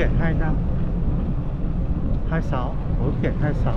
kiện 25 26 phối kiện 26